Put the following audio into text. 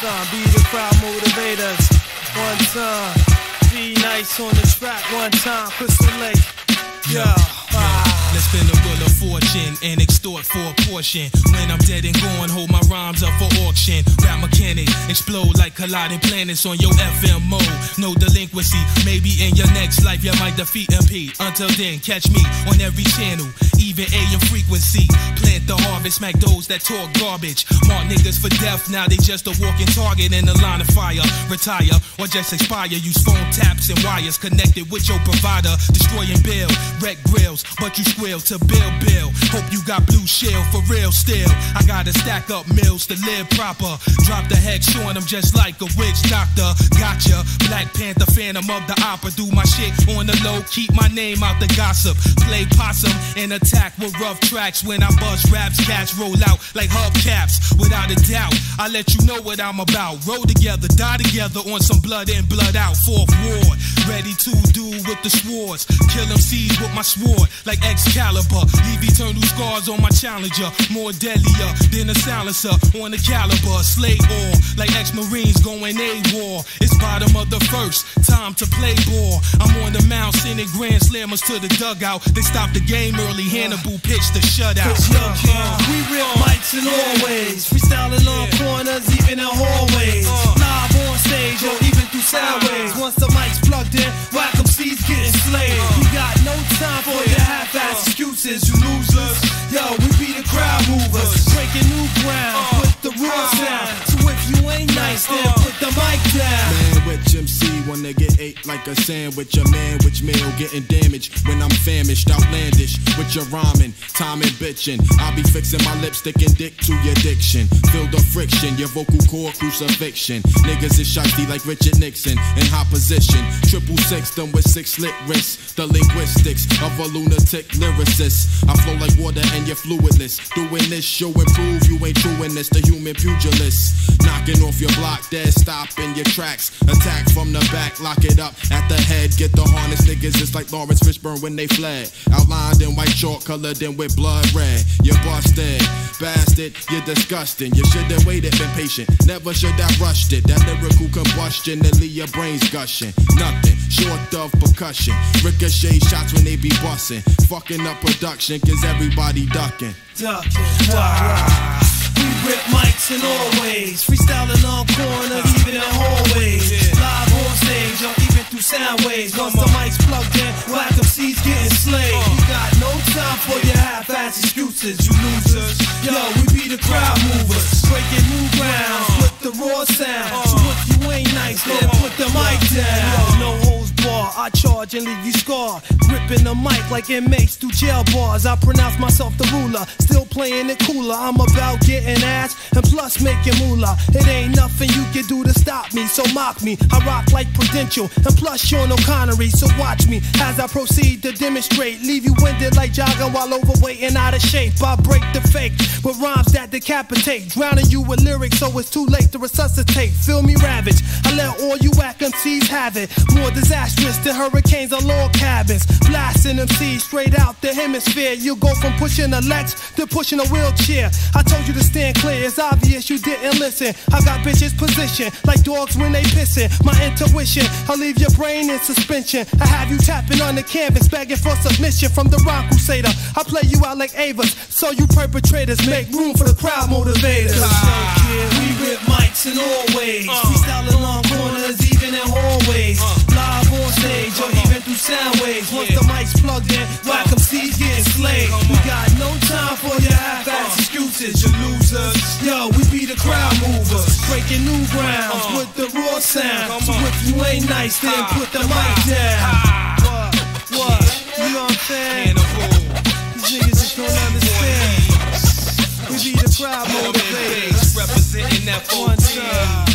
son, be the crowd motivators. One time, be nice on the track. One time, Crystal Lake. Yeah. Ah. Let's spin the wheel of fortune and extort for a portion. When I'm dead and gone, hold my rhymes up for auction. Rap mechanic, explode like colliding planets on your FMO. No delinquency, maybe in your next life you might defeat MP. Until then, catch me on every channel, even AM frequency. The harvest, smack those that talk garbage. Mark niggas for death, now they just a walking target in the line of fire. Retire or just expire. Use phone taps and wires connected with your provider. Destroying bill, wreck grills, but you squeal to bill bill. Hope you got blue shell for real still. I gotta stack up mills to live proper. Drop the hex, showing them just like a witch doctor. Gotcha, Black Panther, Phantom of the Opera. Do my shit on the low, keep my name out the gossip. Play possum and attack with rough tracks. When I bust raps, cats roll out like hubcaps. Without a doubt, I let you know what I'm about. Roll together, die together on some blood in, blood out. Fourth ward, with the swords. Kill them seeds with my sword, like Excalibur. Leave eternal scars on my challenger. More deadlier than a silencer on the caliber. Slay all, like ex-marines going A-war. It's bottom of the first, time to play ball. I'm on the mound, sending grand slammers to the dugout. They stopped the game early, Hannibal pitched the shutout. Yeah, uh, we rip uh, mics in all ways. Freestyling on corners, even in hallways. Uh, Live on stage or even through soundwaves. Ain't nice, put the mic down. Man with MC wanna get ate like a sandwich. A man which meal getting damaged when I'm Outlandish with your rhyming, time and bitching. I'll be fixing my lipstick and dick to your diction. Feel the friction, your vocal cord crucifixion. Niggas is shifty like Richard Nixon in hot position. Triple six them with six slit wrists. The linguistics of a lunatic lyricist. I flow like water and you're fluidless. Doing this show and prove you ain't true in this. The human pugilist. Knocking off your block, dead stop in your tracks. Attack from the back, lock it up at the head. Get the harness niggas just like Laurence Fishburne when they fled. Outlined in white chalk, colored in with blood red. You're busted, bastard, you're disgusting. You should have waited, been patient. Never should have rushed it. That lyrical combustion that leave your brains gushing. Nothing short of percussion. Ricochet shots when they be busting. Fucking up production, cause everybody ducking. Duck, duck. We rip mics in all ways, freestyling on corners, even in hallways. Live on stage or even through sound waves. Once the mic's plugged in, half-ass you losers. Yo, we be the crowd movers, breaking new grounds with the raw sound. So if you ain't nice, then put the mic down. No holds bar, I charge and leave you scarred. Gripping the mic like inmates through jail bars. I pronounce myself the ruler, still playing it cooler. I'm about getting ass and plus making moolah. It ain't nothing you can do to stop me, so mock me. I rock like Prudential and plus Sean O'Connery. So watch me as I proceed to demonstrate. Leave you winded like jogging while overweight and out of shape. I break the fake with rhymes that decapitate, drowning you with lyrics so it's too late to resuscitate. Feel me ravage. I let all you whack MCs have it. More disastrous than hurricanes or log cabins. Blasting MCs straight out the hemisphere. You go from pushing a Lex to pushing a wheelchair. I told you to stand clear. It's obvious you didn't listen. I got bitches positioned like dogs when they pissing. My intuition, I leave your brain in suspension. I have you tapping on the canvas, begging for submission from the rock crusader. I play you out like Avas, so you perpetrators make room for the crowd motivators. Breaking new with the raw sound. So if you ain't nice, then put the mic down. What? What? You know what I'm saying? These niggas just don't understand. We be the crowd motivators. Representing that One time.